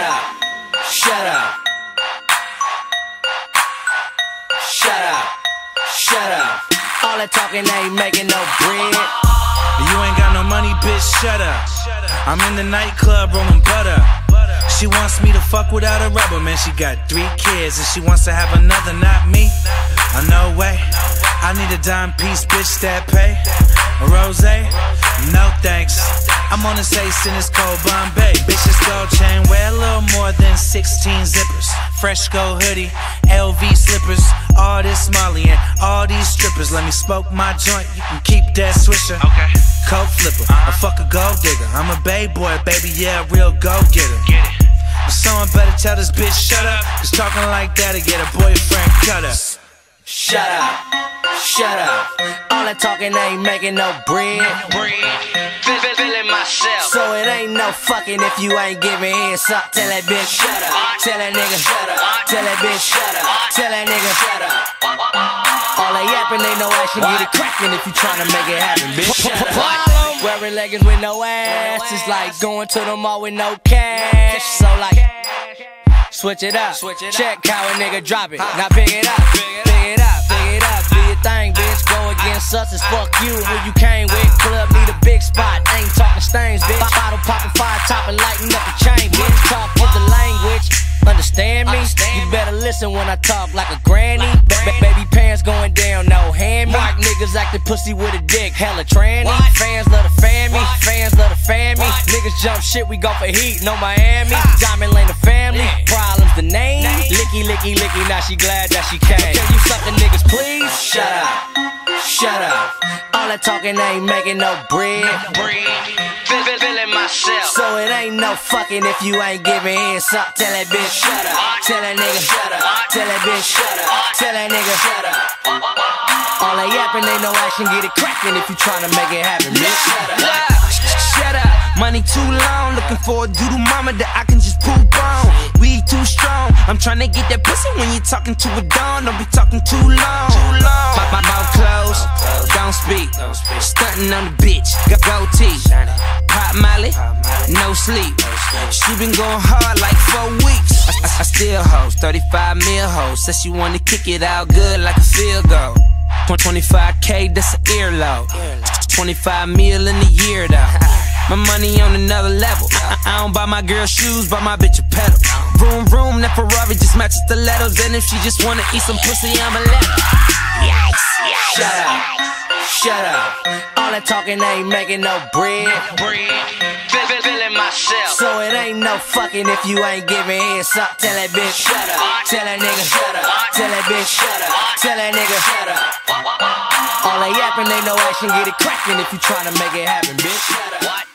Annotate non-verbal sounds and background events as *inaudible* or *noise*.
Shut up. Shut up. Shut up. Shut up. All that talking ain't making no bread. You ain't got no money, bitch, shut up. I'm in the nightclub rolling butter. She wants me to fuck without a rubber, man. She got three kids and she wants to have another, not me. Oh, no way. I need a dime piece, bitch, that pay. A rose? No thanks. I'm on this ace in this cold Bombay. Bitch, this gold chain wear a little more than 16 zippers. Fresh gold hoodie, LV slippers. All this Molly and all these strippers. Let me smoke my joint. You can keep that swisher. Okay. Coke flipper, uh-huh. a fuck a gold digger. I'm a bay boy, baby, yeah, real go getter. Get it. But someone better tell this bitch shut up. Cause talking like that'll get a boyfriend cut up. Shut up. Shut up. All that talking ain't making no bread. Breathe. Feel, feel, feeling myself. So it ain't no fucking if you ain't giving hands up. Tell that bitch shut up. Tell that nigga shut up. Tell that bitch shut up. Tell that nigga shut up. All that yapping ain't no action. Get it cracking if you tryna make it happen, bitch. Shut up. Wearing leggings with no ass. It's like going to the mall with no cash. So like. Switch it up. Check how a nigga drop it. Now pick it up. Pick it up. Us as fuck you. Who you came with? Club need a big spot. Ain't talking stains, bitch. Bottle popping, fire topping, lighting up the chain, bitch. Talk with the language. Understand me? You better listen when I talk like a granny. Ba- ba- baby pants going down, no hand me. Niggas acting pussy with a dick, hella tranny. Fans love the family, fans love the family. Niggas jump shit, we go for heat, no Miami. Diamond Lane the family, problems the name. Licky, licky, licky, now she glad that she came. Can you something, niggas, please? Shut up, shut up. All that talking ain't making no bread. Breathe. Feel, feel, feeling myself. So it ain't no fucking if you ain't giving hands up. Tell that bitch shut up. Tell that nigga shut up. Tell that bitch shut up. Tell that nigga shut up. All that yapping ain't no action. Get it cracking if you tryna make it happen, bitch. Shut up. Shut up, money too long. Looking for a doodle mama that I can just poop on. We too strong. I'm trying to get that pussy when you talking to a dawn. Don't be talking too long. Too long. My, my mouth closed, don't speak. Stunting on the bitch, got goatee. Pop Molly, no sleep. She been going hard like four weeks. I, I, I still hoes, 35 mil hoes. Says she wanna kick it out good like a field goal. 25k, that's an earlobe. 25 mil in a year though. *laughs* My money on another level. I, I don't buy my girl shoes, buy my bitch a pedal. Room, room, that Ferrari just matches stilettos. And if she just wanna eat some pussy, I'ma let her. Shut up. Shut up. All that talking ain't making no bread. Breathe. Feel, feel, feeling myself. So it ain't no fucking if you ain't giving hands up. Tell that bitch shut up. Tell that nigga shut up. Tell that bitch shut up. Tell that nigga shut up. All that yapping ain't no action. Get it cracking if you tryna make it happen, bitch. Shut up.